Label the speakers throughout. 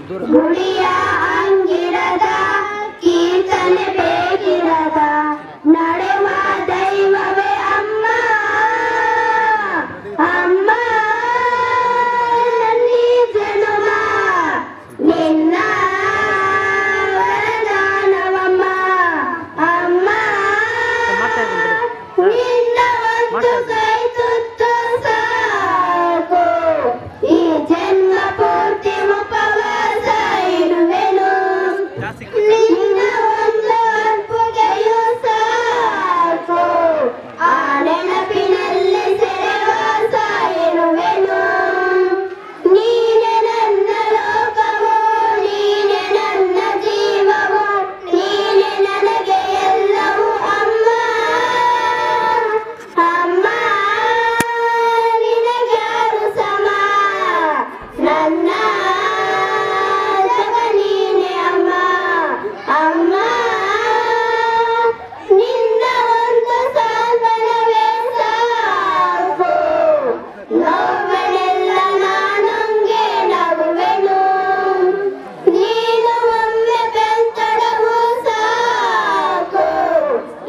Speaker 1: ದೂರ. ಕೀರ್ತನೆ
Speaker 2: ಬೇಗಿರದ ನಡೆ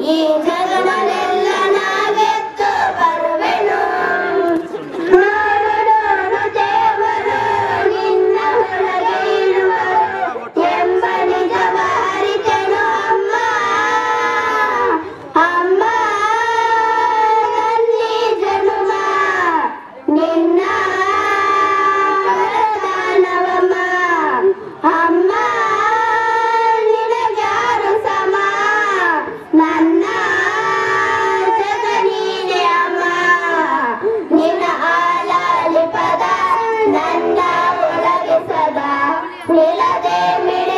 Speaker 1: 你站在哪里？సదా నిలదేవి